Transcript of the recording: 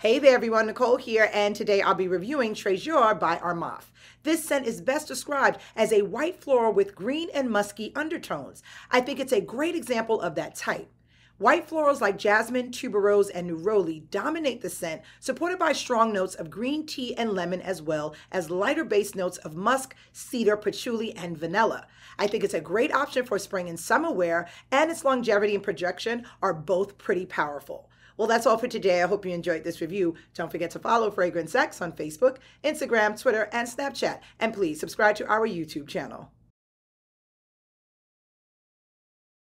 Hey there everyone, Nicole here, and today I'll be reviewing Tres Jour by Armaf. This scent is best described as a white floral with green and musky undertones. I think it's a great example of that type. White florals like jasmine, tuberose, and neroli dominate the scent, supported by strong notes of green tea and lemon, as well as lighter base notes of musk, cedar, patchouli, and vanilla. I think it's a great option for spring and summer wear, and its longevity and projection are both pretty powerful. Well, that's all for today. I hope you enjoyed this review. Don't forget to follow Fragrance X on Facebook, Instagram, Twitter, and Snapchat. And please subscribe to our YouTube channel.